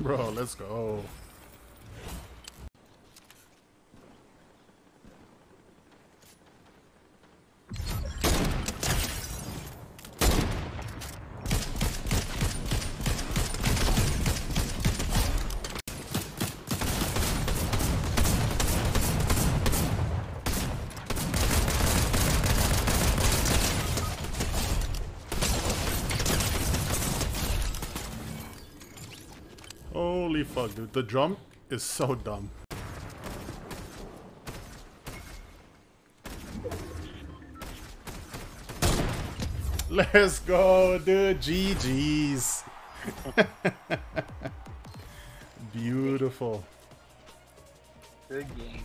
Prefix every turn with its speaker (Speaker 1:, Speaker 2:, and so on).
Speaker 1: Bro, let's go. Holy fuck, dude. The jump is so dumb. Let's go, dude. GG's. Beautiful.
Speaker 2: Good game.